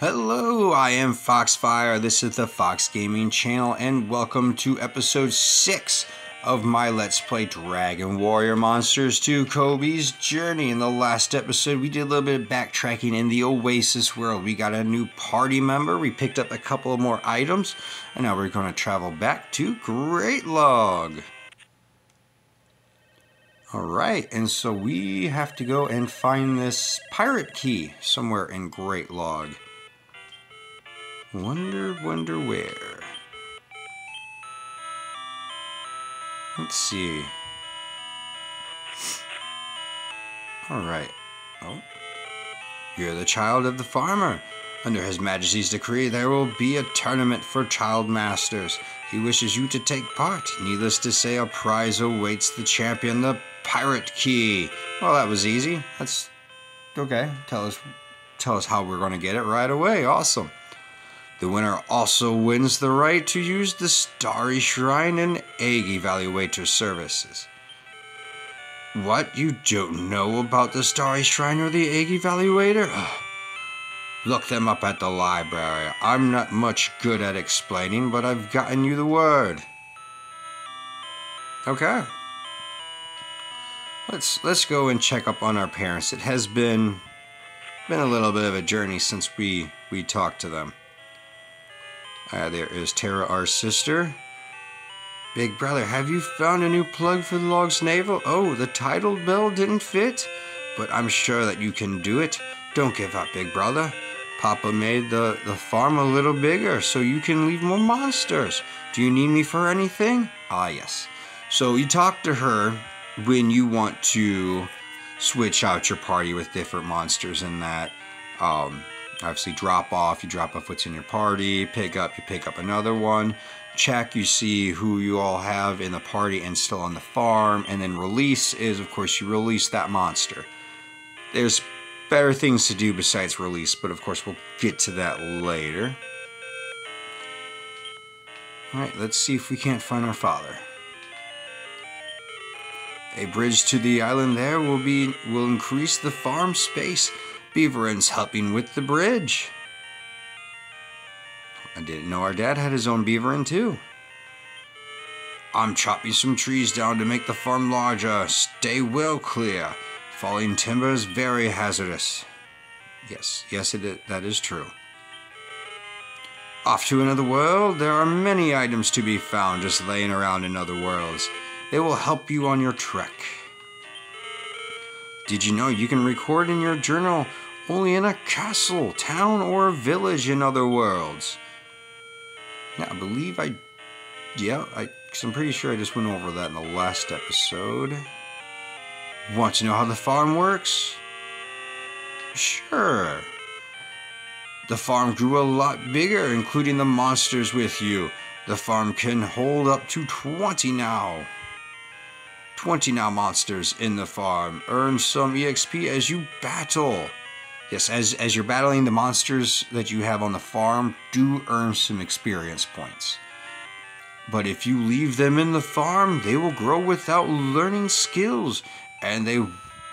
Hello, I am Foxfire. This is the Fox Gaming channel, and welcome to episode 6 of my Let's Play Dragon Warrior Monsters 2 Cobi's Journey. In the last episode, we did a little bit of backtracking in the Oasis world. We got a new party member, we picked up a couple of more items, and now we're going to travel back to Great Log. Alright, and so we have to go and find this pirate key somewhere in Great Log. Wonder, wonder where. Let's see. Alright. Oh. You're the child of the farmer. Under His Majesty's decree, there will be a tournament for child masters. He wishes you to take part. Needless to say, a prize awaits the champion, the pirate key. Well, that was easy. That's okay. Tell us, tell us how we're going to get it right away. Awesome. The winner also wins the right to use the Starry Shrine and Egg Evaluator services. What? You don't know about the Starry Shrine or the Egg Evaluator? Look them up at the library. I'm not much good at explaining, but I've gotten you the word. Okay. Let's let's go and check up on our parents. It has been been a little bit of a journey since we we talked to them. Uh, there is Tara, our sister. Big brother, have you found a new plug for the log's navel? Oh, the tidal bell didn't fit? But I'm sure that you can do it. Don't give up, big brother. Papa made the, the farm a little bigger so you can leave more monsters. Do you need me for anything? Ah, yes. So you talk to her when you want to switch out your party with different monsters and that. Um, obviously drop off you drop off what's in your party pick up you pick up another one check you see who you all have in the party and still on the farm and then release is of course you release that monster. There's better things to do besides release but of course we'll get to that later. All right let's see if we can't find our father. A bridge to the island there will be will increase the farm space Beaverin's helping with the bridge. I didn't know our dad had his own Beaverin too. I'm chopping some trees down to make the farm larger. Stay well clear. Falling timber is very hazardous. Yes, yes, it is, that is true. Off to another world, there are many items to be found just laying around in other worlds. They will help you on your trek. Did you know you can record in your journal only in a castle, town, or village in other worlds? Now, I believe I. Yeah, I, cause I'm pretty sure I just went over that in the last episode. Want to know how the farm works? Sure. The farm grew a lot bigger, including the monsters with you. The farm can hold up to 20 now. 20 now monsters in the farm. Earn some EXP as you battle. Yes, as, as you're battling the monsters that you have on the farm, do earn some experience points. But if you leave them in the farm, they will grow without learning skills and they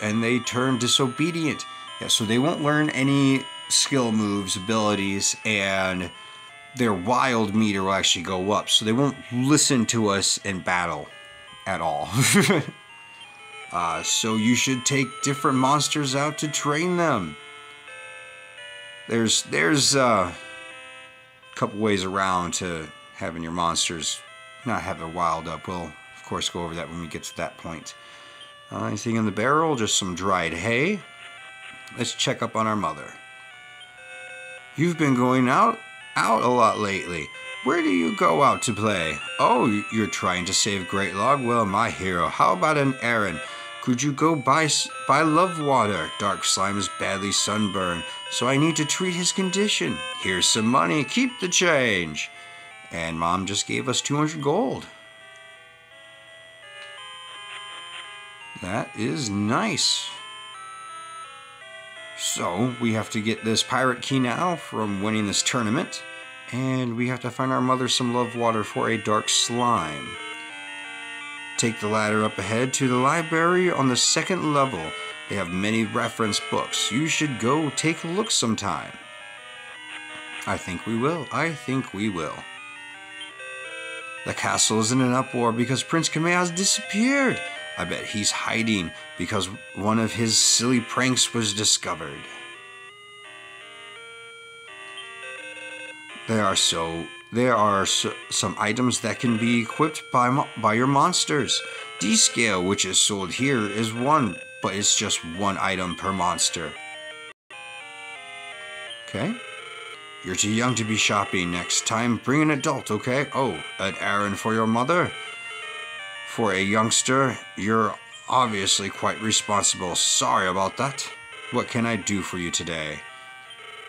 and they turn disobedient. Yeah, so they won't learn any skill moves, abilities, and their wild meter will actually go up. So they won't listen to us in battle at all. uh, so you should take different monsters out to train them. There's there's uh, a couple ways around to having your monsters not have their wild up. We'll of course go over that when we get to that point. Uh, anything in the barrel? Just some dried hay. Let's check up on our mother. You've been going out out a lot lately. Where do you go out to play? Oh, you're trying to save Great Log? Well, my hero, how about an errand? Could you go buy, buy love water? Dark Slime is badly sunburned, so I need to treat his condition. Here's some money, keep the change. And Mom just gave us 200 gold. That is nice. So, we have to get this pirate key now from winning this tournament. And we have to find our mother some love water for a dark slime. Take the ladder up ahead to the library on the second level. They have many reference books. You should go take a look sometime. I think we will. I think we will. The castle is in an uproar because Prince Kameha has disappeared. I bet he's hiding because one of his silly pranks was discovered. They are so there are so, some items that can be equipped by by your monsters. D-scale, which is sold here, is one, but it's just one item per monster. Okay. You're too young to be shopping. Next time, bring an adult, okay? Oh, an errand for your mother? For a youngster, you're obviously quite responsible. Sorry about that. What can I do for you today?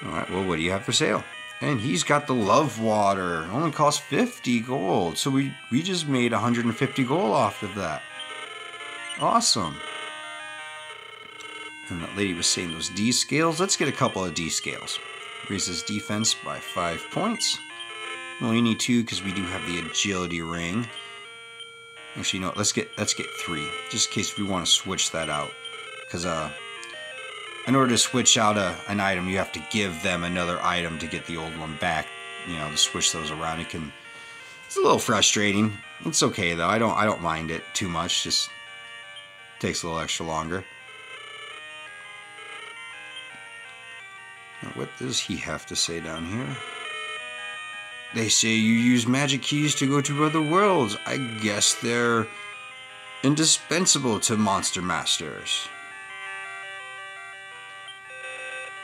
Alright, well, what do you have for sale? And he's got the love water. Only costs 50 gold. So we, we just made 150 gold off of that. Awesome. And that lady was saying those D scales. Let's get a couple of D scales. Raises defense by five points. We only need two because we do have the agility ring. Actually, no. Let's get let's get three, just in case we want to switch that out. Because uh, in order to switch out a, an item, you have to give them another item to get the old one back. You know, to switch those around. It can. It's a little frustrating. It's okay though. I don't I don't mind it too much. Just takes a little extra longer. Now, what does he have to say down here? They say you use magic keys to go to other worlds. I guess they're indispensable to monster masters.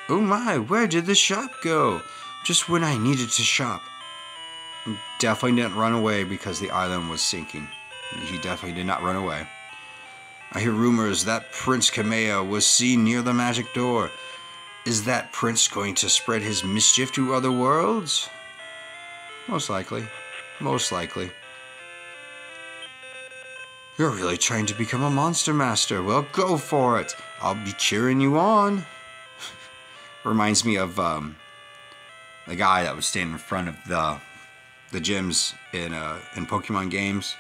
Oh my, where did the shop go? Just when I needed to shop. Definitely didn't run away because the island was sinking. He definitely did not run away. I hear rumors that Prince Kameha was seen near the magic door. Is that prince going to spread his mischief to other worlds? Most likely. Most likely. You're really trying to become a monster master. Well, go for it. I'll be cheering you on. Reminds me of um, the guy that was standing in front of the the gyms in uh, in Pokemon games.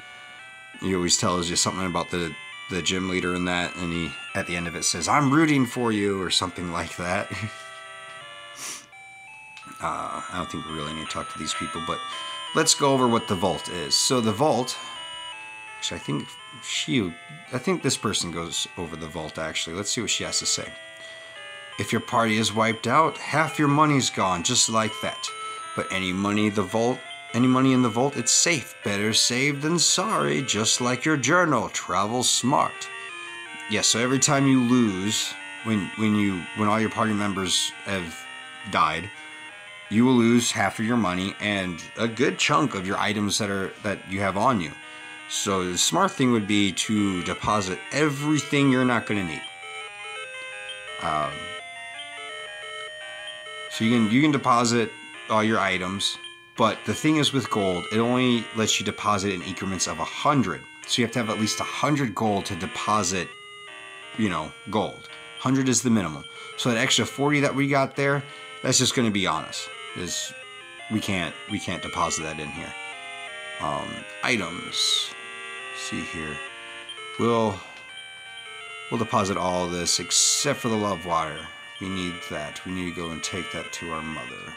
He always tells you something about the the gym leader in that, and he at the end of it says, "I'm rooting for you" or something like that. uh, I don't think we really need to talk to these people, but let's go over what the vault is. So the vault, actually, I think she, I think this person goes over the vault. Actually, let's see what she has to say. If your party is wiped out, half your money's gone, just like that. But any money the vault any money in the vault, it's safe. Better saved than sorry, just like your journal. Travel smart. Yes, yeah, so every time you lose, when when you when all your party members have died, you will lose half of your money and a good chunk of your items that are that you have on you. So the smart thing would be to deposit everything you're not going to need. Um, so you can you can deposit all your items but the thing is with gold, it only lets you deposit in increments of 100. So you have to have at least 100 gold to deposit, you know, gold. 100 is the minimum. So that extra 40 that we got there, that's just going to be on us. Is we can't we can't deposit that in here. Um, items. Let's see here. We'll we'll deposit all this except for the love water. We need that. We need to go and take that to our mother.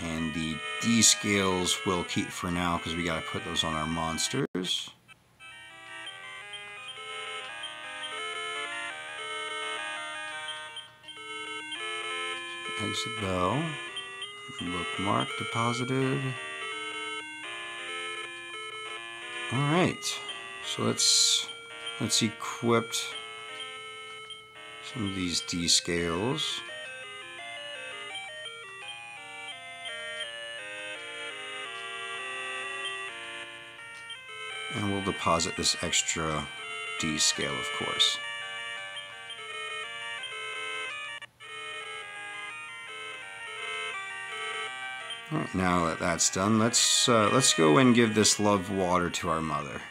And the D scales we'll keep for now because we got to put those on our monsters. Exit bell. Bookmark deposited. Alright. So let's let's equip some of these D scales. And we'll deposit this extra D scale, of course. Right, now that that's done, let's uh, let's go and give this love water to our mother.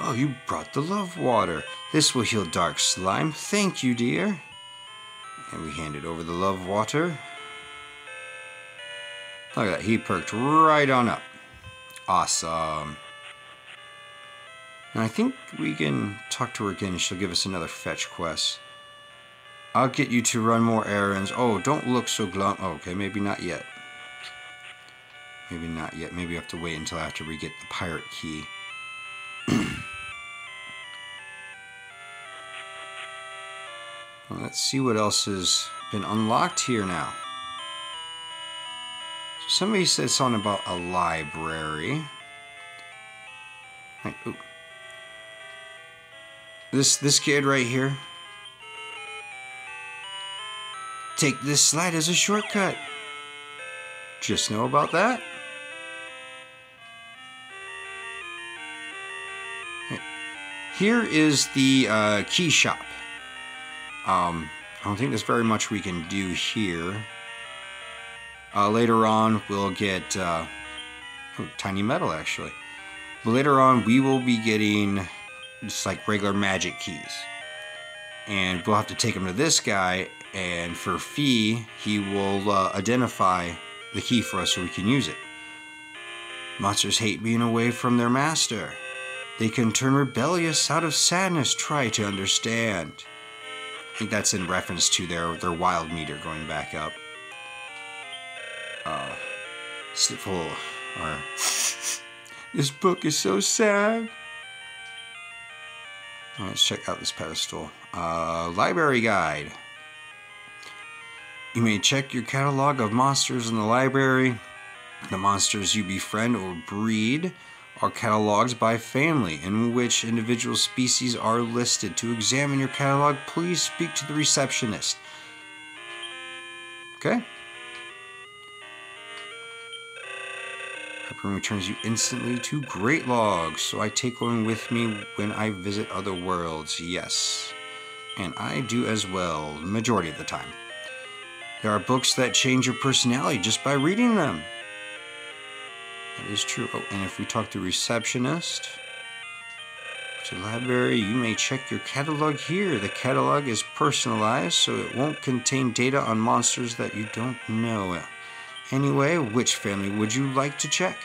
Oh, you brought the love water. This will heal dark slime. Thank you, dear. And we handed over the love water. Look at that, he perked right on up. Awesome. And I think we can talk to her again. She'll give us another fetch quest. I'll get you to run more errands. Oh, don't look so glum. Oh, okay, maybe not yet. Maybe not yet. Maybe we have to wait until after we get the pirate key. well, let's see what else has been unlocked here now. So somebody said something about a library. Right, this this kid right here. Take this slide as a shortcut. Just know about that. Here is the uh, key shop. Um, I don't think there's very much we can do here. Uh, later on, we'll get uh, oh, tiny metal actually. But later on, we will be getting just like regular magic keys, and we'll have to take them to this guy. And for fee, he will uh, identify the key for us so we can use it. Monsters hate being away from their master. They can turn rebellious out of sadness. Try to understand. I think that's in reference to their their wild meter going back up. Uh, or this book is so sad. Let's check out this pedestal. Uh, library guide. You may check your catalog of monsters in the library. The monsters you befriend or breed are cataloged by family, in which individual species are listed. To examine your catalog, please speak to the receptionist. Okay? Harpoon returns you instantly to Great Logs, so I take one with me when I visit other worlds. Yes. And I do as well, majority of the time. There are books that change your personality just by reading them. That is true. Oh, and if we talk to receptionist, to library, you may check your catalog here. The catalog is personalized, so it won't contain data on monsters that you don't know. Anyway, which family would you like to check?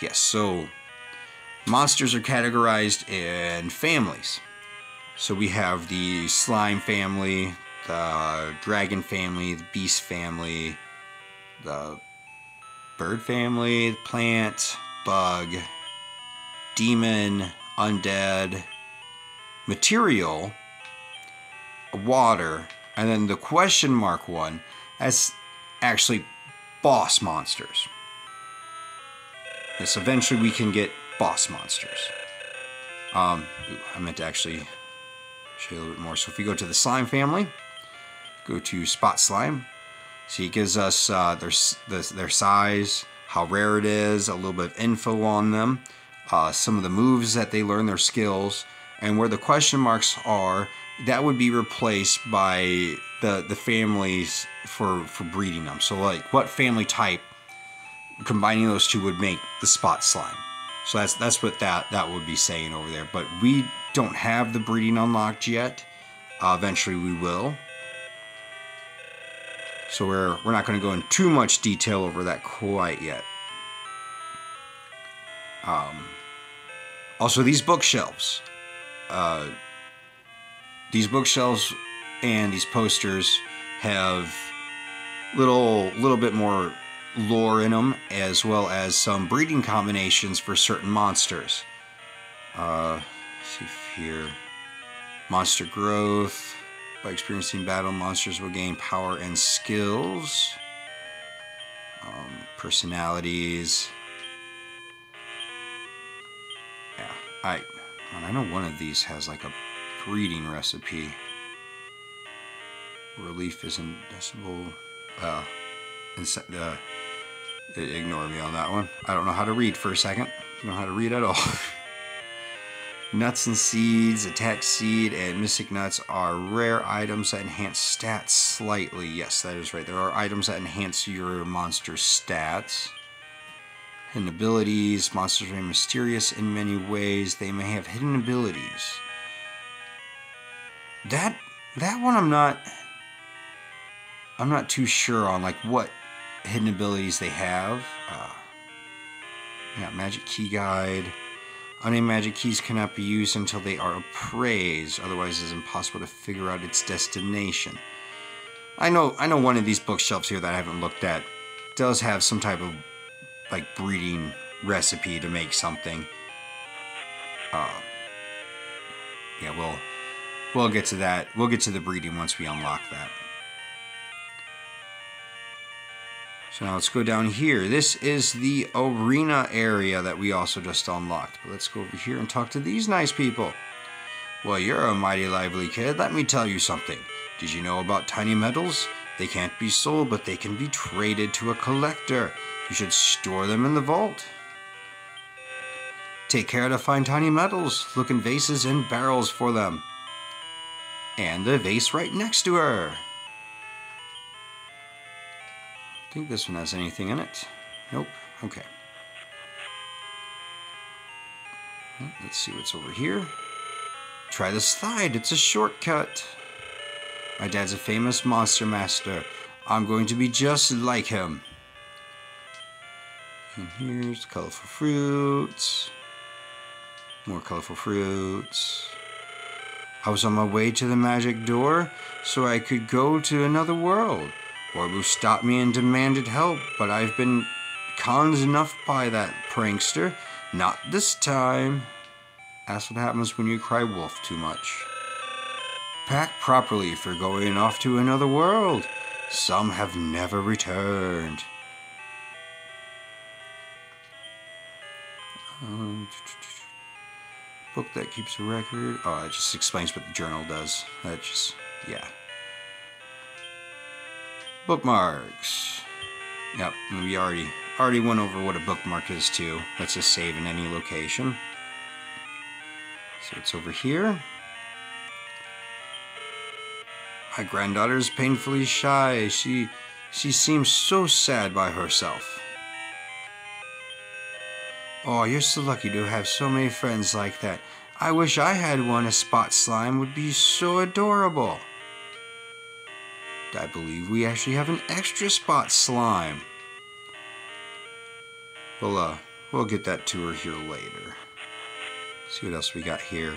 Yes, so monsters are categorized in families. So we have the slime family, the dragon family, the beast family, the bird family, plant, bug, demon, undead, material, water, and then the question mark one as actually boss monsters. Yes, eventually we can get boss monsters. Um, I meant to actually show you a little bit more. So if we go to the slime family, go to spot slime, so he gives us uh, their, their size, how rare it is, a little bit of info on them, uh, some of the moves that they learn, their skills, and where the question marks are, that would be replaced by the, the families for, for breeding them. So like what family type, combining those two would make the spot slime. So that's that's what that, that would be saying over there. But we don't have the breeding unlocked yet. Uh, eventually we will. So we're, we're not going to go in too much detail over that quite yet. Um, also, these bookshelves. Uh, these bookshelves and these posters have little little bit more lore in them, as well as some breeding combinations for certain monsters. Uh, see here, monster growth, by experiencing battle, monsters will gain power and skills, um, personalities. Yeah, I, I know one of these has like a breeding recipe. Relief is indecible. Uh, uh, ignore me on that one. I don't know how to read for a second. I don't know how to read at all. Nuts and seeds, attack seed, and mystic nuts are rare items that enhance stats slightly. Yes, that is right. There are items that enhance your monster's stats. and abilities. Monsters are mysterious in many ways. They may have hidden abilities. That that one I'm not I'm not too sure on like what hidden abilities they have. Uh, yeah, magic key guide. Unnamed magic keys cannot be used until they are appraised, otherwise it is impossible to figure out its destination. I know I know one of these bookshelves here that I haven't looked at does have some type of like breeding recipe to make something. Uh, yeah, we'll we'll get to that. We'll get to the breeding once we unlock that. So now let's go down here. This is the arena area that we also just unlocked. But let's go over here and talk to these nice people. Well, you're a mighty lively kid. Let me tell you something. Did you know about tiny metals? They can't be sold, but they can be traded to a collector. You should store them in the vault. Take care to find tiny metals. Look in vases and barrels for them. And the vase right next to her. Think this one has anything in it. Nope. Okay. Let's see what's over here. Try the slide. It's a shortcut. My dad's a famous monster master. I'm going to be just like him. And here's colorful fruits. More colorful fruits. I was on my way to the magic door so I could go to another world. Orbu stopped me and demanded help, but I've been conned enough by that prankster. Not this time. That's what happens when you cry wolf too much. Pack properly for going off to another world. Some have never returned. Um, book that keeps a record. Oh, it just explains what the journal does. That just, yeah. Bookmarks. Yep, we already already went over what a bookmark is too. Let's just save in any location. So it's over here. My granddaughter is painfully shy. She she seems so sad by herself. Oh, you're so lucky to have so many friends like that. I wish I had one. A spot slime would be so adorable. I believe we actually have an extra spot slime. We'll, uh, we'll get that to her here later. See what else we got here.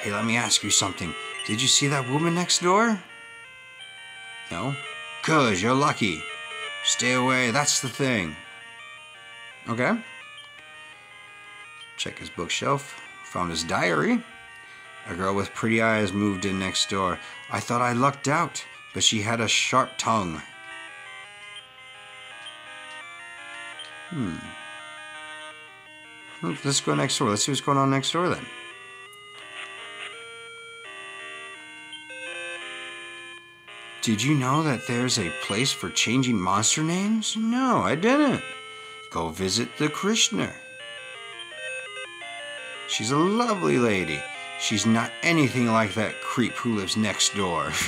Hey, let me ask you something. Did you see that woman next door? No? Cuz, you're lucky. Stay away, that's the thing. Okay. Check his bookshelf. Found his diary. A girl with pretty eyes moved in next door. I thought I lucked out, but she had a sharp tongue. Hmm. Let's go next door. Let's see what's going on next door then. Did you know that there's a place for changing monster names? No, I didn't. Go visit the Krishna. She's a lovely lady. She's not anything like that creep who lives next door.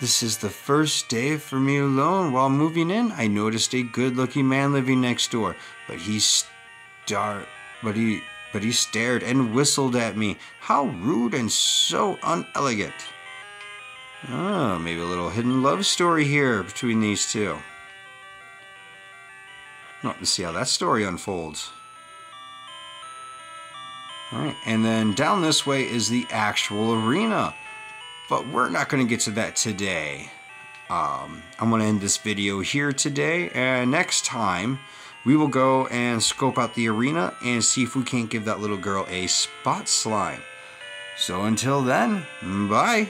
this is the first day for me alone. While moving in, I noticed a good-looking man living next door, but he star but he but he stared and whistled at me. How rude and so unelegant. Oh, maybe a little hidden love story here between these two. To see how that story unfolds. Alright, and then down this way is the actual arena. But we're not going to get to that today. Um, I'm going to end this video here today, and next time we will go and scope out the arena and see if we can't give that little girl a spot slime. So until then, bye.